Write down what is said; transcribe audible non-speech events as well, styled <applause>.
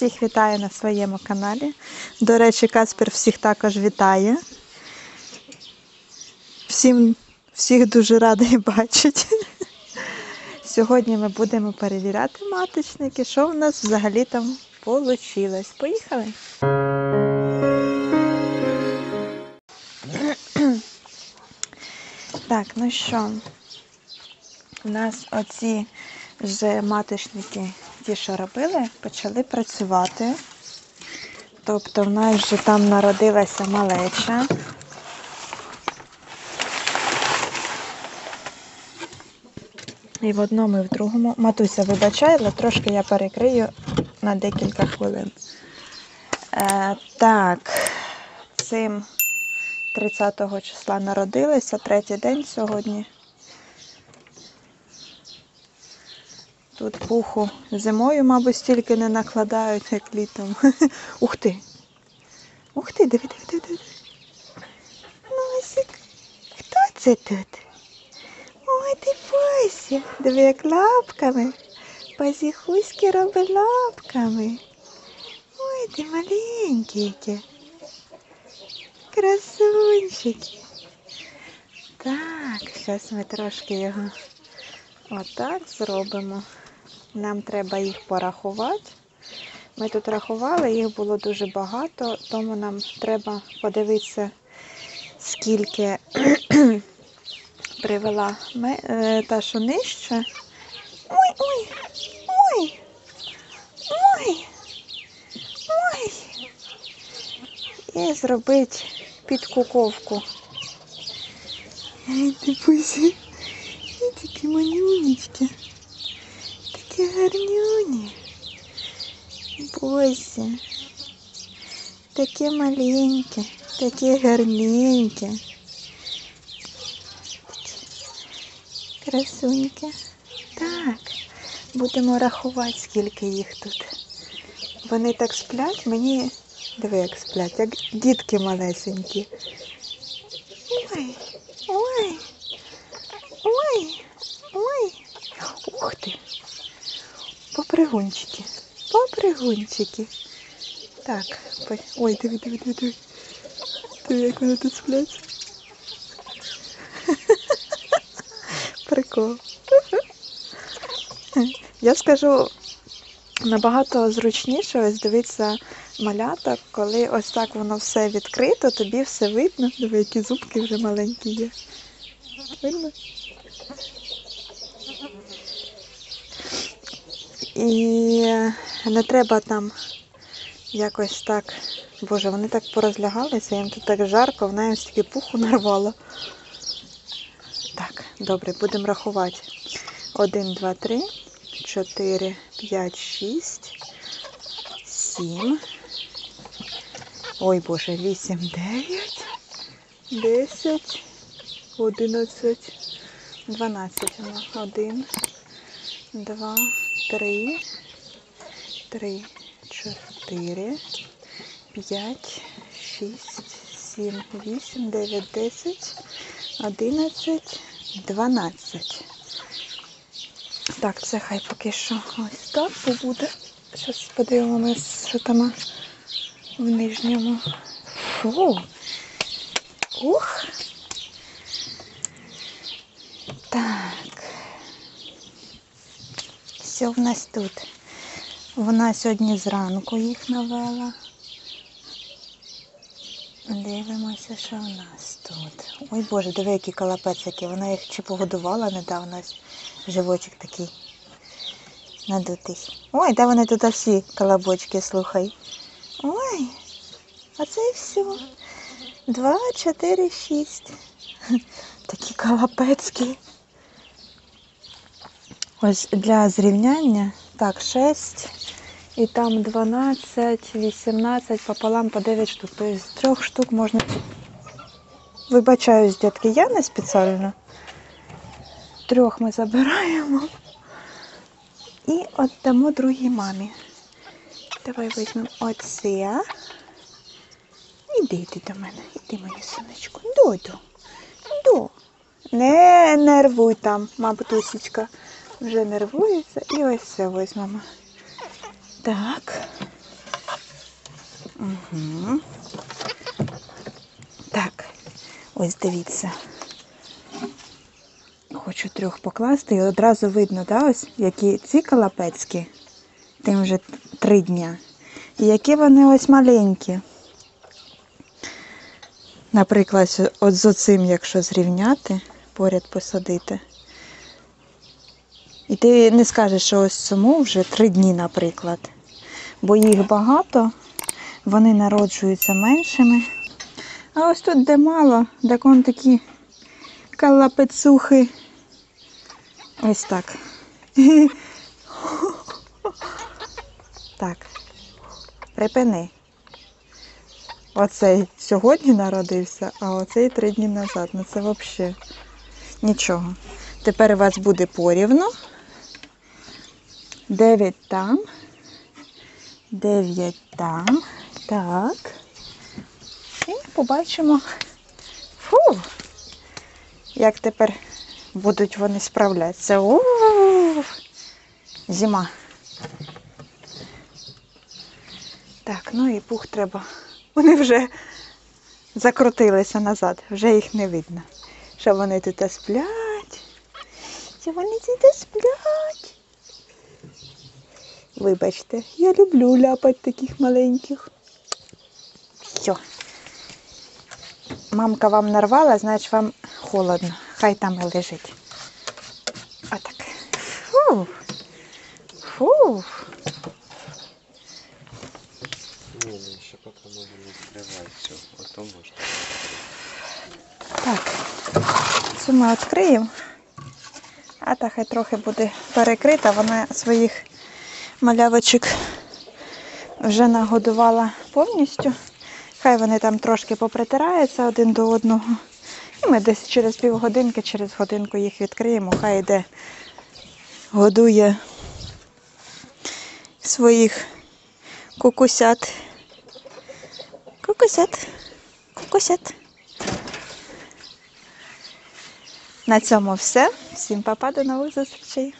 Всіх вітаю на своєму каналі. До речі, Каспер всіх також вітає. Всім, всіх дуже радий <laughs> бачити. Сьогодні ми будемо перевіряти маточники, що в нас взагалі там вийшло. Поїхали! Так, ну що, у нас оці вже маточники, ті, що робили, почали працювати. Тобто в нас вже там народилася малеча. І в одному, і в другому. Матуся вибачає, але трошки я перекрию на декілька хвилин. Е, так, цим 30 числа народилися, третій день сьогодні. Тут пуху зимою, мабуть, стільки не накладають, як літом. <laughs> Ух ти! Ух ти, диви, диви, диви. Носик, хто це тут? Ой, ти Бася. Диви, як лапками. Пазіхуськи робить лапками. Ой, ти маленький. Красунчики. Так, зараз ми трошки його отак зробимо. Нам треба їх порахувати. Ми тут рахували, їх було дуже багато, тому нам треба подивитися, скільки <clears throat> привела е, та, що нижче. Ой, ой, ой, ой. І зробити підкуковку. Ей, ти пузі. Такі манюнечки. Такі гарнюні. Боже. Такі маленькі, такі гарненькі. Красуньки. Так, будемо рахувати, скільки їх тут. Вони так сплять, мені. Диви, як сплять, як дітки малесенькі. Ой, ой, ой, ой. Ух ти. Попригунчики. Попригунчики. Так, ой, диви, диви, диви, диви. Диви, як вони тут сплять. <laughs> Прикол. Я скажу, набагато зручніше ось дивитися малята, коли ось так воно все відкрито, тобі все видно. Диви, які зубки вже маленькі є. Видно? І не треба там якось так. Боже, вони так порозлягалися, їм тут так жарко, вона їм стільки пуху нарвала. Так, добре, будемо рахувати. 1, 2, 3, 4, 5, 6, 7. Ой, Боже, 8, 9, 10, 11, 12. 1, 2, 3, 3, 4, 5, 6, 7, 8, 9, 10, 11, 12. Так, це хай поки що ось так побуде. Зараз подивимося, що там в нижньому. Фу. Ух. Так. Все в нас тут. Вона сьогодні зранку їх навела. Дивимося, що в нас тут. Ой Боже, диви, які колопецики. Вона їх чи погодувала недавно. Живочок такий надутий. Ой, де вони тут всі колобочки, слухай. Ой, а це і все. Два, чотири, шість. Такі колопецькі. Ось для зрівняння. Так, 6. І там 12, 18, пополам по 9 штук. Тобто з трьох штук можна. Вибачаюсь, дітки, я не спеціально. Трьох ми забираємо. І віддамо другій мамі. Давай візьмемо оце. Іди ти до мене, іди моє сонечко. Додо. До. Не нервуй там, мабуть, мабутусечка. Вже нервується. І ось це візьмемо. Так. Угу. Так, ось дивіться. Хочу трьох покласти і одразу видно, да, ось які ці калапецькі, тим вже три дня. І які вони ось маленькі. Наприклад, от з оцим, якщо зрівняти, поряд посадити. І ти не скажеш, що ось цьому вже три дні, наприклад. Бо їх багато, вони народжуються меншими. А ось тут де мало, так он такі калапецухи. Ось так. Так, припини. Оцей сьогодні народився, а оцей три дні назад. Ну це взагалі нічого. Тепер у вас буде порівно. 9 там, 9 там. Так. І побачимо, фу, як тепер будуть вони справлятися. У, -у, -у, -у. зима. Так, ну і пух треба. Вони вже закрутилися назад, вже їх не видно. Що вони тут сплять? Що вони тут сплять? Вибачте, я люблю ляпати таких маленьких. Все. Мамка вам нарвала, значить вам холодно. Хай там і лежить. Отак. Фу. Фу. Не, не, еще пока можно не закрывать все, потом можно. Так, цю ми відкриємо. А та хай трохи буде перекрита. Вона своїх малявочок вже нагодувала повністю. Хай вони там трошки попритираються один до одного. І ми десь через півгодинки, через годинку їх відкриємо. Хай йде годує своїх кукусят. Кукусят. Кукусят. На цьому все. Всім папа, до нових зустрічей.